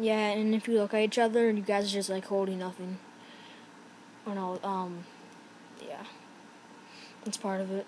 Yeah, and if you look at each other, you guys are just like holding nothing. Or no, um, yeah. That's part of it.